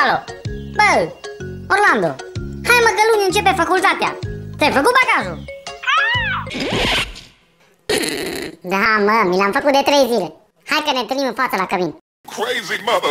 Alo! Bă, Orlando, hai mă că luni începe facultatea. Te-ai făcut bagajul? Da, mă, mi l-am făcut de trei zile. Hai că ne întâlnim în față la cămin. Crazy mother...